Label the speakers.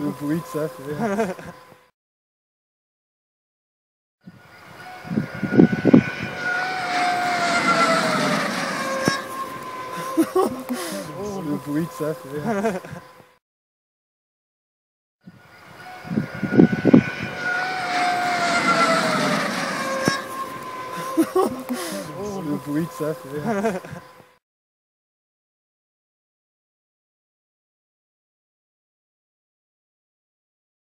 Speaker 1: le bruit que ça fait. Le bruit que ça fait. Le bruit que ça fait.